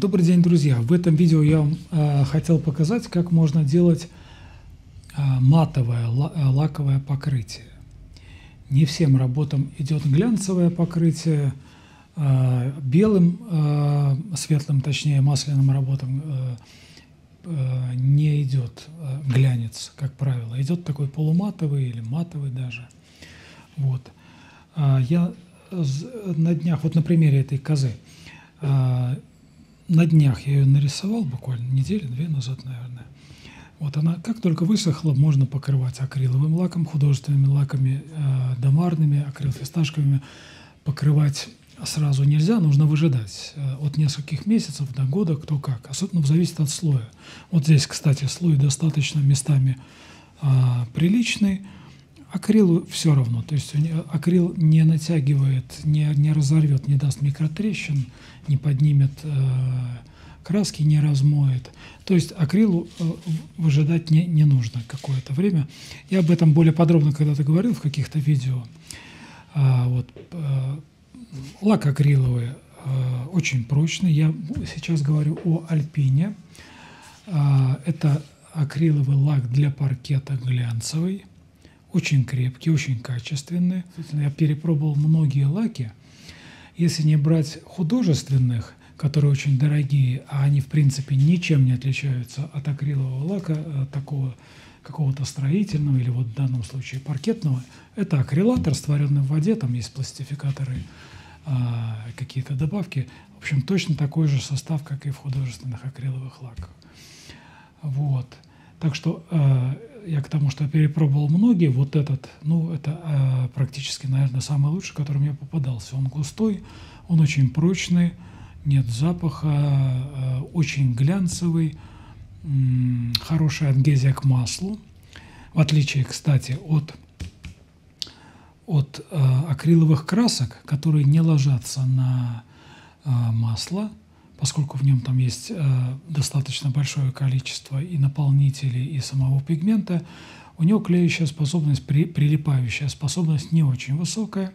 Добрый день, друзья! В этом видео я вам э, хотел показать, как можно делать э, матовое лаковое покрытие. Не всем работам идет глянцевое покрытие, белым, светлым, точнее масляным работам не идет глянец, как правило. Идет такой полуматовый или матовый даже. Вот. Я на днях, вот на примере этой козы, на днях я ее нарисовал, буквально неделю-две назад, наверное. Вот она, как только высохла, можно покрывать акриловым лаком, художественными лаками, э, домарными, акрилфисташковыми. Покрывать сразу нельзя, нужно выжидать э, от нескольких месяцев до года, кто как. Особенно зависит от слоя. Вот здесь, кстати, слой достаточно местами э, приличный, акрилу все равно, то есть акрил не натягивает, не, не разорвет, не даст микротрещин, не поднимет э, краски, не размоет. То есть акрилу э, выжидать не, не нужно какое-то время. Я об этом более подробно когда-то говорил в каких-то видео. А, вот, э, лак акриловый э, очень прочный. Я сейчас говорю о альпине. А, это акриловый лак для паркета глянцевый очень крепкие, очень качественные. Я перепробовал многие лаки. Если не брать художественных, которые очень дорогие, а они в принципе ничем не отличаются от акрилового лака, э, такого какого-то строительного или вот в данном случае паркетного, это акрилат, растворенный в воде, там есть пластификаторы, а, какие-то добавки. В общем, точно такой же состав, как и в художественных акриловых лаках. Вот. Так что э, я к тому, что перепробовал многие, вот этот, ну, это э, практически, наверное, самый лучший, который мне попадался. Он густой, он очень прочный, нет запаха, э, очень глянцевый, э, хорошая адгезия к маслу. В отличие, кстати, от, от э, акриловых красок, которые не ложатся на э, масло – поскольку в нем там есть э, достаточно большое количество и наполнителей, и самого пигмента, у него клеющая способность, при, прилипающая способность не очень высокая.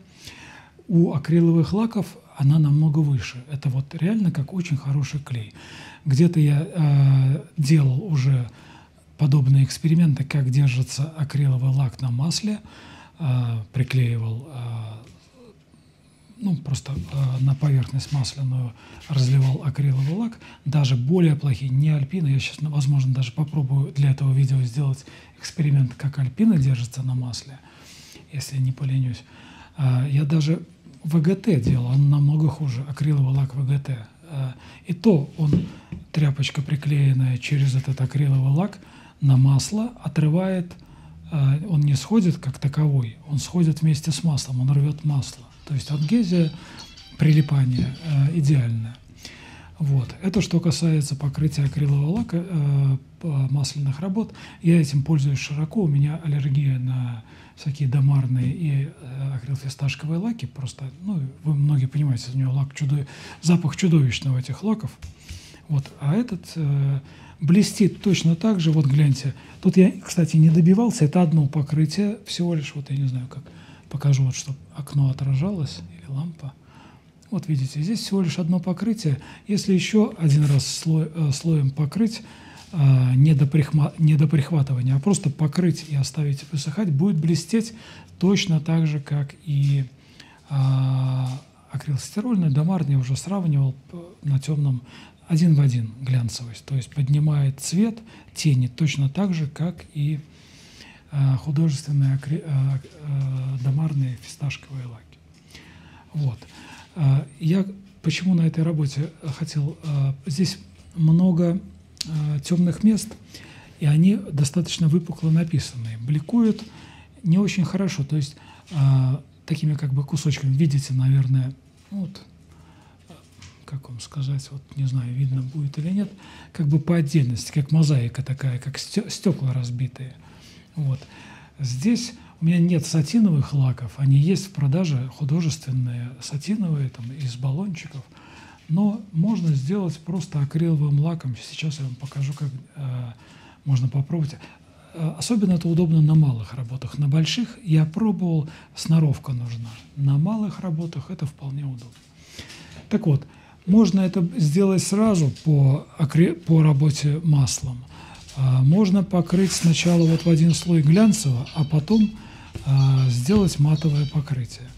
У акриловых лаков она намного выше. Это вот реально как очень хороший клей. Где-то я э, делал уже подобные эксперименты, как держится акриловый лак на масле, э, приклеивал э, ну, просто э, на поверхность масляную разливал акриловый лак, даже более плохие, не альпины, я сейчас, возможно, даже попробую для этого видео сделать эксперимент, как альпины держатся на масле, если не поленюсь. Э, я даже ВГТ делал, он намного хуже, акриловый лак ВГТ. Э, и то он, тряпочка приклеенная через этот акриловый лак на масло, отрывает, э, он не сходит как таковой, он сходит вместе с маслом, он рвет масло. То есть адгезия, прилипание э, идеальное. Вот. Это что касается покрытия акрилового лака, э, масляных работ. Я этим пользуюсь широко. У меня аллергия на всякие домарные и э, акрилфисташковые лаки. Просто, ну, вы многие понимаете, у него лак чудо... запах чудовищный у этих лаков. Вот. А этот э, блестит точно так же. Вот гляньте. Тут я, кстати, не добивался. Это одно покрытие всего лишь, вот я не знаю как покажу, вот, чтобы окно отражалось или лампа. Вот видите, здесь всего лишь одно покрытие. Если еще один раз слой, э, слоем покрыть, э, не, до прихма, не до прихватывания, а просто покрыть и оставить высыхать, будет блестеть точно так же, как и э, акрилстирольный. Домарный я уже сравнивал на темном один в один глянцевость. То есть поднимает цвет тени точно так же, как и Э, художественные э, э, домарные фисташковые лаки. Вот. Я почему на этой работе хотел... Здесь много темных мест, и они достаточно выпукло написаны. Бликуют не очень хорошо, то есть такими как бы кусочками, видите, наверное, вот, как вам сказать, вот не знаю, видно будет или нет, как бы по отдельности, как мозаика такая, как стекла разбитые – вот. Здесь у меня нет сатиновых лаков, они есть в продаже художественные сатиновые там, из баллончиков, но можно сделать просто акриловым лаком. Сейчас я вам покажу, как э, можно попробовать. Э, особенно это удобно на малых работах. На больших я пробовал, сноровка нужна. На малых работах это вполне удобно. Так вот, Можно это сделать сразу по, по работе маслом. А можно покрыть сначала вот в один слой глянцево, а потом а, сделать матовое покрытие.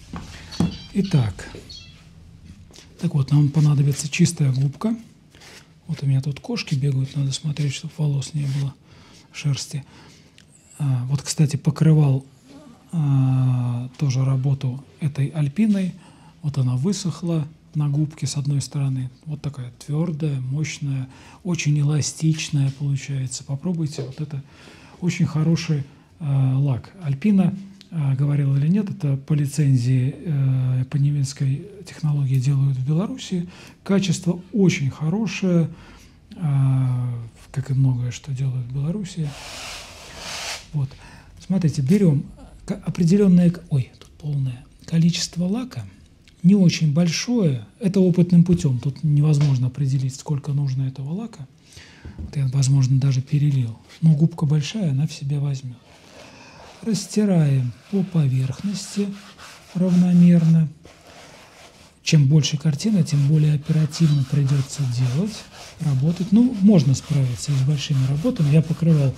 Итак, так вот, нам понадобится чистая губка. Вот у меня тут кошки бегают, надо смотреть, чтобы волос не было, шерсти. А, вот, кстати, покрывал тоже работу этой альпиной. Вот она высохла на губке с одной стороны. Вот такая твердая, мощная, очень эластичная получается. Попробуйте. Вот это очень хороший э, лак. Альпина, э, говорил или нет, это по лицензии э, по немецкой технологии делают в Беларуси. Качество очень хорошее, э, как и многое, что делают в Беларуси. Вот. Смотрите, берем определенное, ой, тут полное количество лака, не очень большое, это опытным путем, тут невозможно определить, сколько нужно этого лака. Вот я, возможно, даже перелил. Но губка большая, она в себя возьмет. Растираем по поверхности равномерно. Чем больше картина, тем более оперативно придется делать, работать. Ну, можно справиться и с большими работами. Я покрывал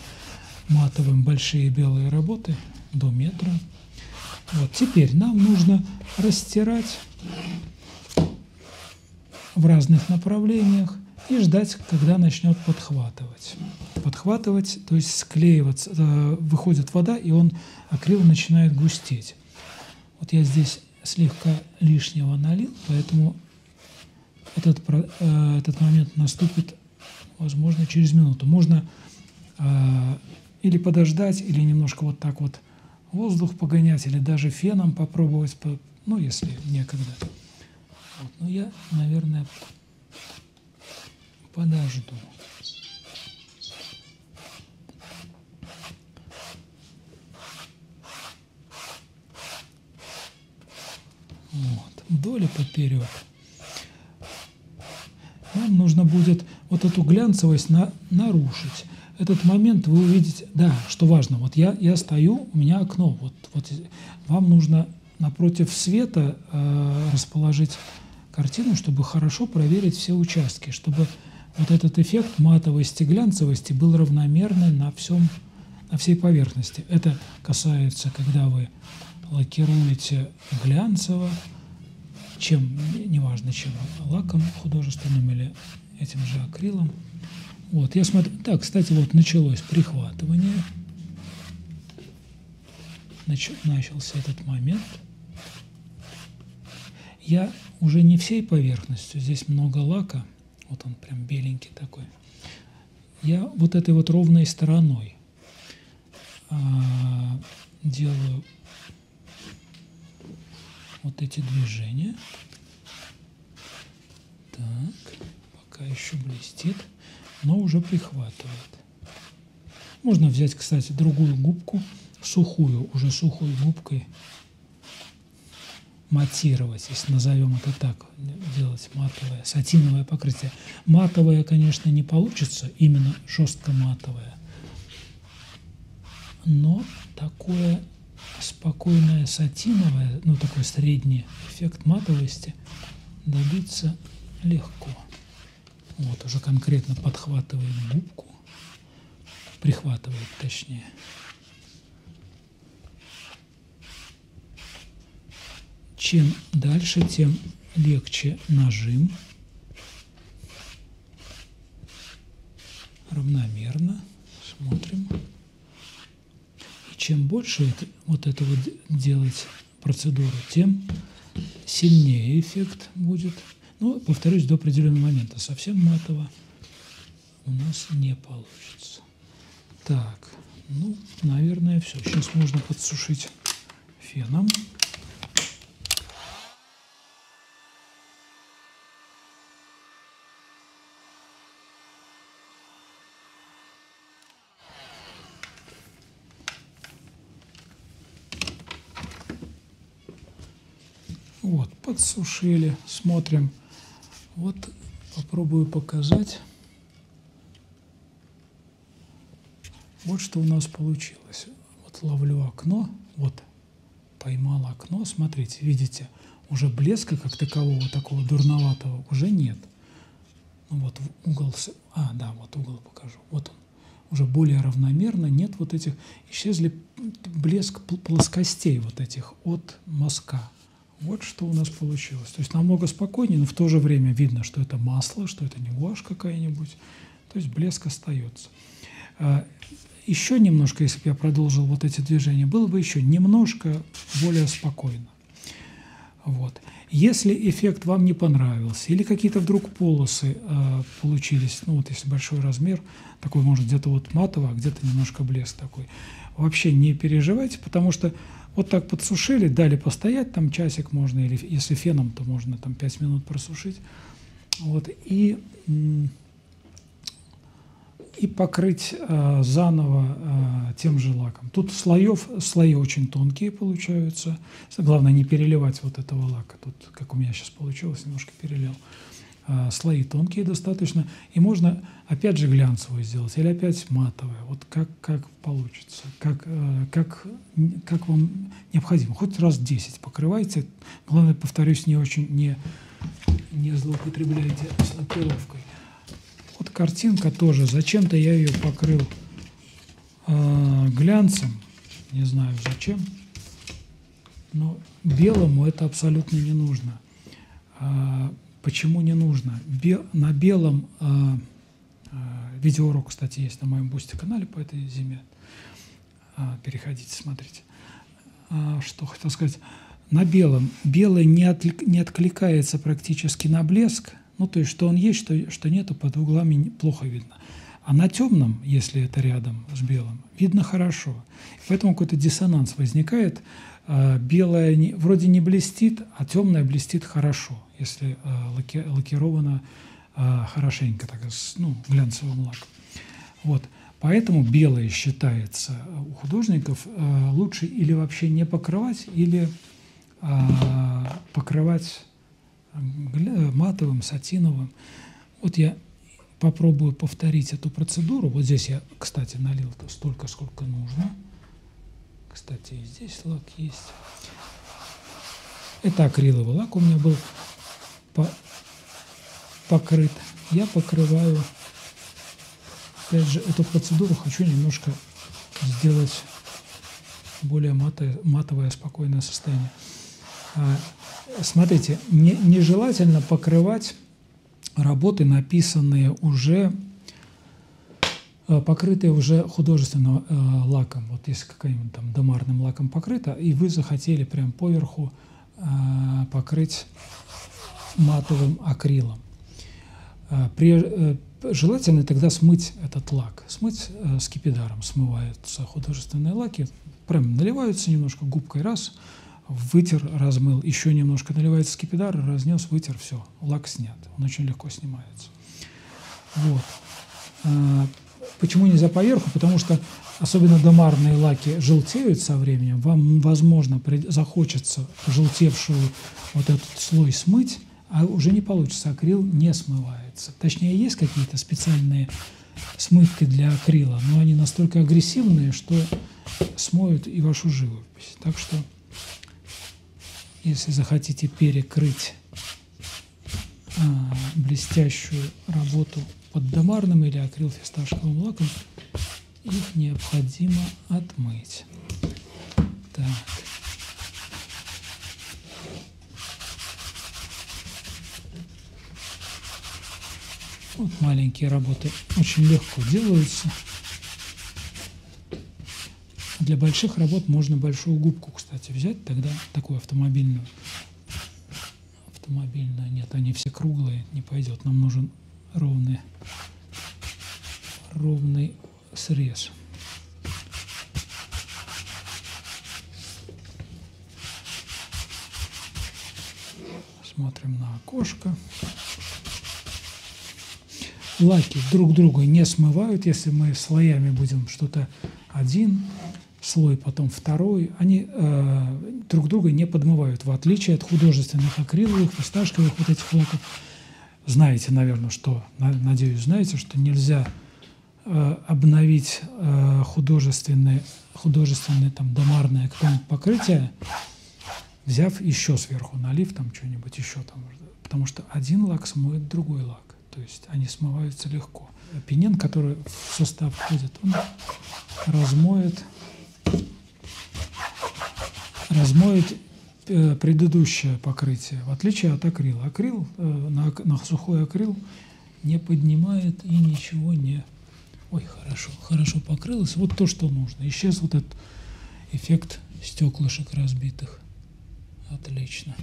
матовым большие белые работы до метра. Вот теперь нам нужно растирать в разных направлениях и ждать, когда начнет подхватывать. Подхватывать, то есть склеиваться, э, выходит вода, и он акрил начинает густеть. Вот я здесь слегка лишнего налил, поэтому этот, э, этот момент наступит, возможно, через минуту. Можно э, или подождать, или немножко вот так вот воздух погонять, или даже феном попробовать, ну, если некогда. Вот. Но я, наверное, подожду. Вот. Вдоль и поперек. Нам нужно будет вот эту глянцевость на, нарушить этот момент вы увидите, да, что важно, вот я, я стою, у меня окно, вот, вот вам нужно напротив света э, расположить картину, чтобы хорошо проверить все участки, чтобы вот этот эффект матовости, глянцевости был равномерный на всем, на всей поверхности. Это касается, когда вы лакируете глянцево, чем, неважно чем, лаком художественным или этим же акрилом. Вот, я смотрю, так, кстати, вот началось прихватывание. Нач, начался этот момент. Я уже не всей поверхностью, здесь много лака, вот он прям беленький такой. Я вот этой вот ровной стороной а, делаю вот эти движения. Так, пока еще блестит но уже прихватывает. Можно взять, кстати, другую губку, сухую, уже сухой губкой матировать, если назовем это так, делать матовое, сатиновое покрытие. Матовое, конечно, не получится, именно жестко матовое, но такое спокойное сатиновое, ну такой средний эффект матовости добиться легко. Вот уже конкретно подхватывает губку, прихватывает точнее. Чем дальше, тем легче нажим. Равномерно. Смотрим. И чем больше это, вот этого делать процедуру, тем сильнее эффект будет. Но, ну, повторюсь, до определенного момента. Совсем матово у нас не получится. Так, ну, наверное, все. Сейчас можно подсушить феном. Вот, подсушили, смотрим, вот попробую показать. Вот что у нас получилось. Вот ловлю окно, вот поймал окно, смотрите, видите, уже блеска как такового, такого дурноватого, уже нет. Ну вот угол, а, да, вот угол покажу, вот он. Уже более равномерно, нет вот этих, исчезли блеск плоскостей вот этих от мазка. Вот что у нас получилось. То есть намного спокойнее, но в то же время видно, что это масло, что это не гуашь какая-нибудь. То есть блеск остается. А, еще немножко, если бы я продолжил вот эти движения, было бы еще немножко более спокойно. Вот. Если эффект вам не понравился, или какие-то вдруг полосы э, получились, ну вот если большой размер, такой может где-то вот матово, а где-то немножко блеск такой, вообще не переживайте, потому что вот так подсушили, дали постоять, там часик можно, или если феном, то можно там 5 минут просушить. Вот, и, и покрыть э, заново э, тем же лаком. Тут слоев, слои очень тонкие получаются. Главное не переливать вот этого лака. Тут, как у меня сейчас получилось, немножко перелил. Э, слои тонкие достаточно. И можно опять же глянцевую сделать или опять матовую. Вот как, как получится, как, э, как, как вам необходимо. Хоть раз 10 покрывайте. Главное, повторюсь, не очень не, не злоупотребляйте с лакировкой. Вот картинка тоже. Зачем-то я ее покрыл э, глянцем. Не знаю зачем. Но белому это абсолютно не нужно. Почему не нужно? Бе на белом э, Видеоурок, кстати, есть на моем бусте канале по этой зиме. А, переходите, смотрите. А, что хотел сказать. На белом. Белый не, не откликается практически на блеск. Ну, то есть, что он есть, что, что нету, под углами плохо видно. А на темном, если это рядом с белым, видно хорошо. Поэтому какой-то диссонанс возникает. Белое не, вроде не блестит, а темное блестит хорошо, если лаки, лакировано а, хорошенько, так, ну, глянцевым лаком. Вот. Поэтому белое считается у художников э, лучше или вообще не покрывать, или э, покрывать матовым, сатиновым. Вот я попробую повторить эту процедуру. Вот здесь я, кстати, налил столько, сколько нужно. Кстати, и здесь лак есть. Это акриловый лак у меня был покрыт. Я покрываю, опять же, эту процедуру хочу немножко сделать более матовое, матовое спокойное состояние. А, смотрите, не, нежелательно покрывать работы, написанные уже, а, покрытые уже художественным э, лаком. Вот если каким-нибудь там домарным лаком покрыто, и вы захотели прям поверху э, покрыть матовым акрилом. При, э, желательно тогда смыть этот лак. Смыть э, скипидаром смываются художественные лаки. Прям наливаются немножко губкой раз, вытер, размыл, еще немножко наливается скипидар, разнес, вытер, все, лак снят. Он очень легко снимается. Вот. Почему нельзя поверху? Потому что особенно даммарные лаки желтеют со временем. Вам, возможно, захочется желтевшую вот этот слой смыть, а уже не получится, акрил не смывается. Точнее, есть какие-то специальные смывки для акрила, но они настолько агрессивные, что смоют и вашу живопись. Так что, если захотите перекрыть а, блестящую работу под домарным или акрил фисташковым лаком, их необходимо отмыть. Так. Вот маленькие работы очень легко делаются. Для больших работ можно большую губку, кстати, взять, тогда такую автомобильную. Автомобильную нет, они все круглые, не пойдет. Нам нужен ровный, ровный срез. Смотрим на окошко лаки друг друга не смывают, если мы слоями будем что-то один слой, потом второй, они э, друг друга не подмывают, в отличие от художественных акриловых, фисташковых вот этих лаков. Знаете, наверное, что, надеюсь, знаете, что нельзя э, обновить э, художественное, художественное там домарное какое-нибудь покрытие взяв еще сверху налив там что-нибудь еще там, потому что один лак смоет другой лак, то есть они смываются легко. Пенен, который в состав входит, он размоет, размоет э, предыдущее покрытие, в отличие от акрила. Акрил, э, на, на сухой акрил не поднимает и ничего не... Ой, хорошо, хорошо покрылось. Вот то, что нужно. Исчез вот этот эффект стеклышек разбитых. Отлично.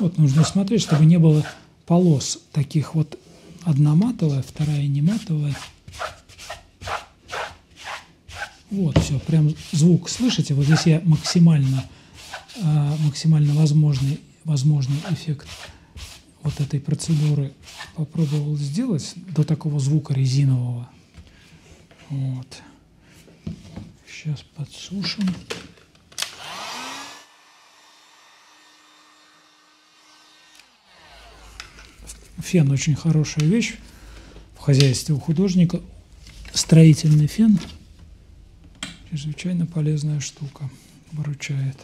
Вот нужно смотреть, чтобы не было полос таких вот одна матовая, вторая не матовая. Вот, все, прям звук слышите? Вот здесь я максимально, а, максимально возможный, возможный эффект вот этой процедуры попробовал сделать до такого звука резинового. Вот. Сейчас подсушим. Фен очень хорошая вещь в хозяйстве у художника. Строительный фен – Чрезвычайно полезная штука, выручает.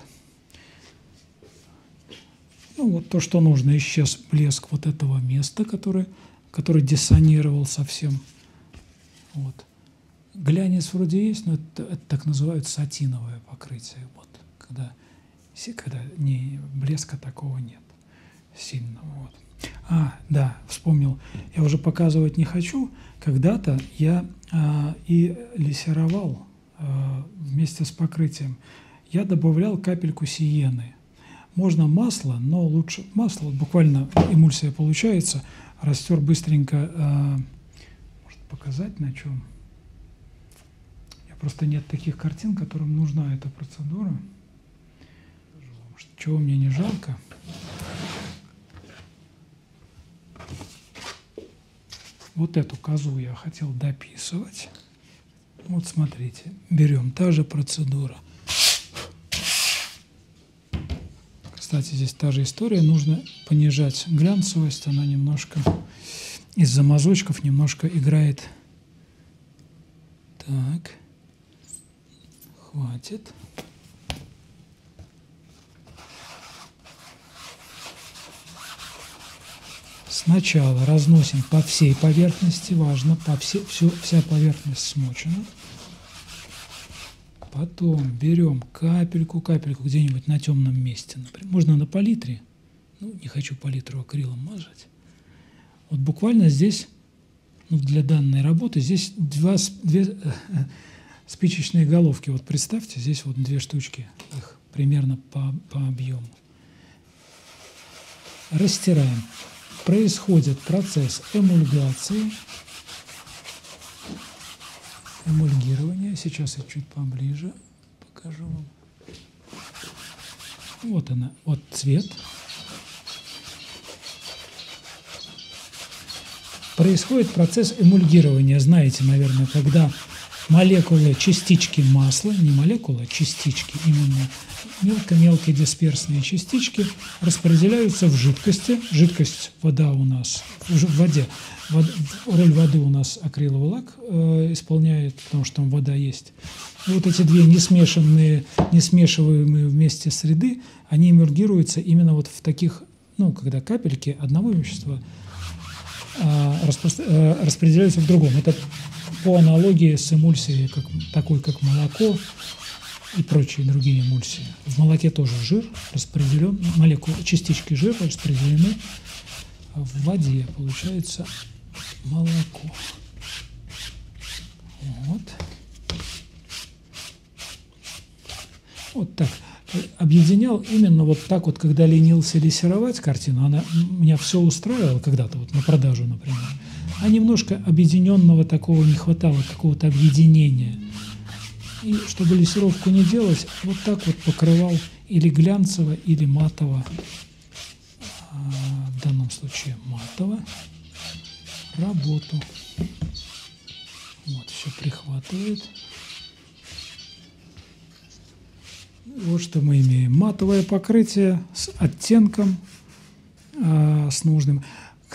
Ну вот то, что нужно, исчез блеск вот этого места, который, который диссонировал совсем. Вот. Глянец вроде есть, но это, это так называют сатиновое покрытие. Вот, когда, когда не, блеска такого нет сильного. Вот. А, да, вспомнил. Я уже показывать не хочу. Когда-то я а, и лессировал Э, вместе с покрытием, я добавлял капельку сиены. Можно масло, но лучше масло, буквально эмульсия получается, растер быстренько, э, может показать на чем. Я просто нет таких картин, которым нужна эта процедура. Чего мне не жалко. Вот эту козу я хотел дописывать. Вот смотрите, берем та же процедура. Кстати, здесь та же история. Нужно понижать глянцевость. Она немножко из-за мазочков немножко играет. Так. Хватит. Сначала разносим по всей поверхности, важно, по все, все, вся поверхность смочена. Потом берем капельку, капельку где-нибудь на темном месте. Например. Можно на палитре. Ну, не хочу палитру акрилом мазать. Вот буквально здесь, ну, для данной работы, здесь два, две э, спичечные головки. Вот представьте, здесь вот две штучки, их примерно по, по объему. Растираем происходит процесс эмульгации, эмульгирования. Сейчас я чуть поближе покажу вам. Вот она, вот цвет. Происходит процесс эмульгирования. Знаете, наверное, когда молекулы, частички масла, не молекулы, а частички, именно мелко-мелкие дисперсные частички распределяются в жидкости. Жидкость, вода у нас, в воде, вод, роль воды у нас акриловый лак э, исполняет, потому что там вода есть. И вот эти две несмешанные, не смешиваемые вместе среды, они эмульгируются именно вот в таких, ну, когда капельки одного вещества э, э, распределяются в другом. Это по аналогии с эмульсией, как, такой как молоко и прочие другие эмульсии. В молоке тоже жир распределен, молекулы, частички жира распределены в воде, получается молоко. Вот. Вот так. Объединял именно вот так вот, когда ленился лессировать картину, она меня все устраивала когда-то, вот на продажу, например а немножко объединенного такого не хватало, какого-то объединения. И чтобы лессировку не делать, вот так вот покрывал или глянцево, или матово, а, в данном случае матово, работу. Вот, все прихватывает. Вот что мы имеем. Матовое покрытие с оттенком э, с нужным.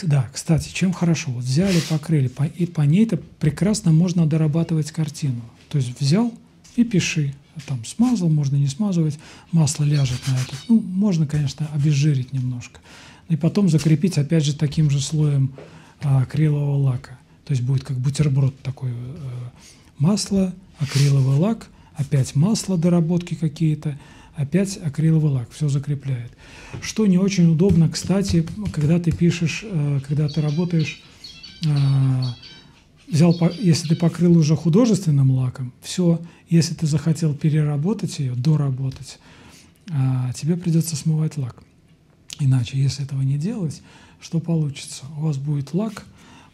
Да, кстати, чем хорошо? Вот взяли, покрыли, по, и по ней-то прекрасно можно дорабатывать картину. То есть взял и пиши. Там смазал, можно не смазывать, масло ляжет на это. Ну, можно, конечно, обезжирить немножко. И потом закрепить, опять же, таким же слоем а, акрилового лака. То есть будет как бутерброд такой. Э, масло, акриловый лак, опять масло, доработки какие-то, опять акриловый лак, все закрепляет. Что не очень удобно, кстати, когда ты пишешь, э, когда ты работаешь, э, взял, если ты покрыл уже художественным лаком, все, если ты захотел переработать ее, доработать, э, тебе придется смывать лак. Иначе, если этого не делать, что получится? У вас будет лак,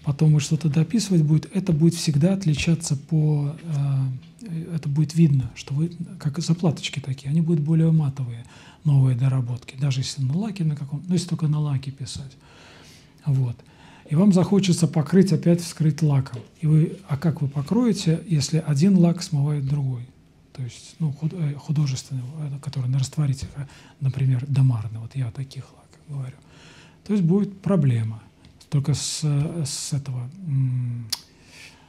потом вы что-то дописывать будет, это будет всегда отличаться по это будет видно, что вы, как заплаточки такие, они будут более матовые, новые доработки, даже если на лаке на каком, ну если только на лаке писать. Вот. И вам захочется покрыть, опять вскрыть лаком. И вы, а как вы покроете, если один лак смывает другой? То есть ну, э, художественный, э, который на растворителях, например, домарный, вот я о таких лаках говорю. То есть будет проблема. Только с, с этого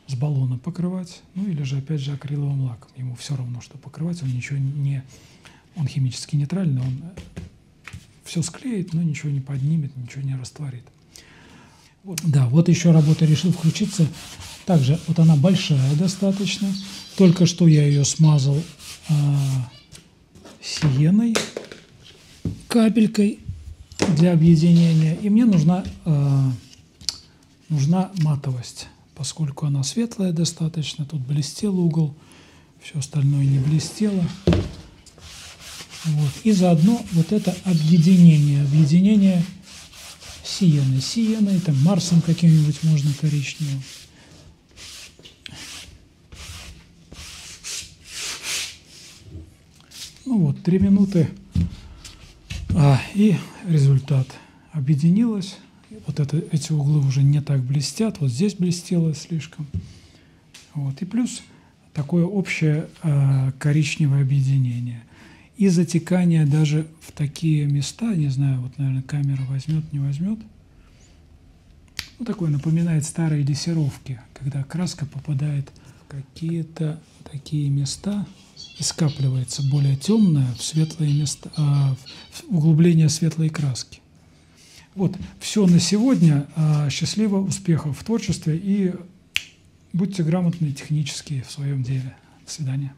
с баллона покрывать, ну или же опять же акриловым лаком. Ему все равно, что покрывать, он ничего не... Он химически нейтральный, он все склеит, но ничего не поднимет, ничего не растворит. Да, вот еще работа решил включиться. Также вот она большая достаточно. Только что я ее смазал э, сиеной, капелькой для объединения. И мне нужна, э, нужна матовость поскольку она светлая достаточно, тут блестел угол, все остальное не блестело. Вот. И заодно вот это объединение, объединение сиены, сиеной, там Марсом каким-нибудь можно коричневым. Ну вот, три минуты, а, и результат объединилось вот это, эти углы уже не так блестят, вот здесь блестело слишком. Вот. И плюс такое общее э, коричневое объединение. И затекание даже в такие места, не знаю, вот, наверное, камера возьмет, не возьмет. Ну, такое напоминает старые лессировки, когда краска попадает в какие-то такие места и скапливается более темная в светлые места, э, в углубление светлой краски. Вот, все на сегодня. А, счастливо, успехов в творчестве и будьте грамотны технически в своем деле. До свидания.